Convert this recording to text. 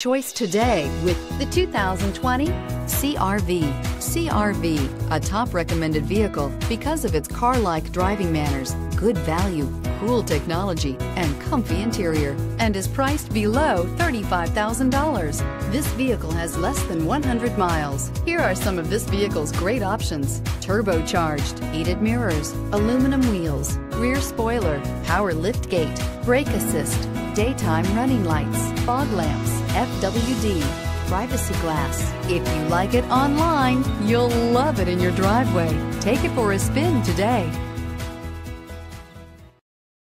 Choice today with the 2020 CRV. CRV, a top recommended vehicle because of its car-like driving manners, good value, cool technology, and comfy interior, and is priced below $35,000. This vehicle has less than 100 miles. Here are some of this vehicle's great options. Turbocharged, heated mirrors, aluminum wheels, rear spoiler, power lift gate, brake assist, daytime running lights, fog lamps, FWD, privacy glass. If you like it online, you'll love it in your driveway. Take it for a spin today.